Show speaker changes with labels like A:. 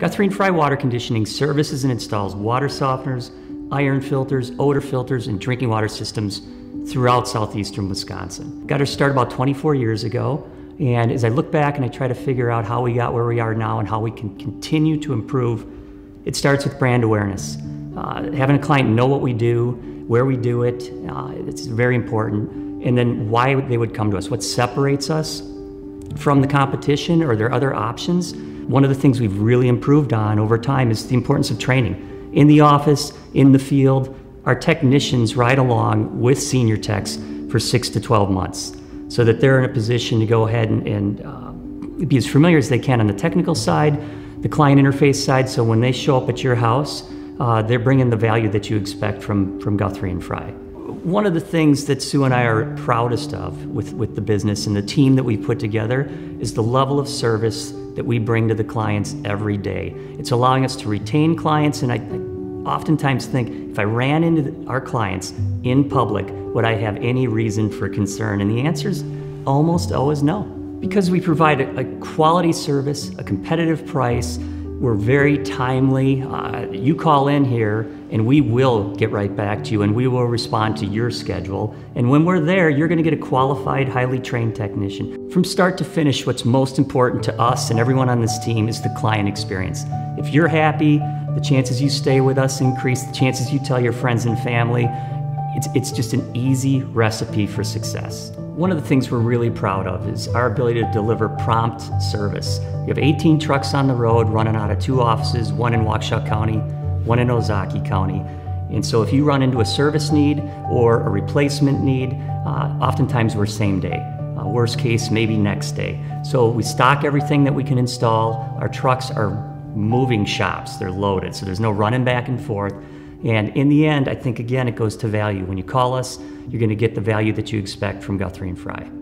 A: Guthrie and Frey Water Conditioning services and installs water softeners, iron filters, odor filters, and drinking water systems throughout southeastern Wisconsin. Got our start about 24 years ago, and as I look back and I try to figure out how we got where we are now and how we can continue to improve, it starts with brand awareness. Uh, having a client know what we do, where we do it, uh, it's very important. And then why they would come to us, what separates us from the competition, or there other options? One of the things we've really improved on over time is the importance of training. In the office, in the field, our technicians ride along with senior techs for six to 12 months so that they're in a position to go ahead and, and uh, be as familiar as they can on the technical side, the client interface side, so when they show up at your house, uh, they're bringing the value that you expect from, from Guthrie and Frey. One of the things that Sue and I are proudest of with, with the business and the team that we've put together is the level of service that we bring to the clients every day. It's allowing us to retain clients, and I, oftentimes think if I ran into our clients in public, would I have any reason for concern? And the answer is almost always no. Because we provide a quality service, a competitive price, we're very timely. Uh, you call in here and we will get right back to you and we will respond to your schedule. And when we're there, you're going to get a qualified, highly trained technician. From start to finish, what's most important to us and everyone on this team is the client experience. If you're happy, the chances you stay with us increase, the chances you tell your friends and family. It's, it's just an easy recipe for success. One of the things we're really proud of is our ability to deliver prompt service. We have 18 trucks on the road running out of two offices, one in Waukesha County, one in Ozaukee County. And so if you run into a service need or a replacement need, uh, oftentimes we're same day. Uh, worst case, maybe next day. So we stock everything that we can install. Our trucks are moving shops, they're loaded, so there's no running back and forth. And in the end, I think again, it goes to value. When you call us, you're going to get the value that you expect from Guthrie and Frey.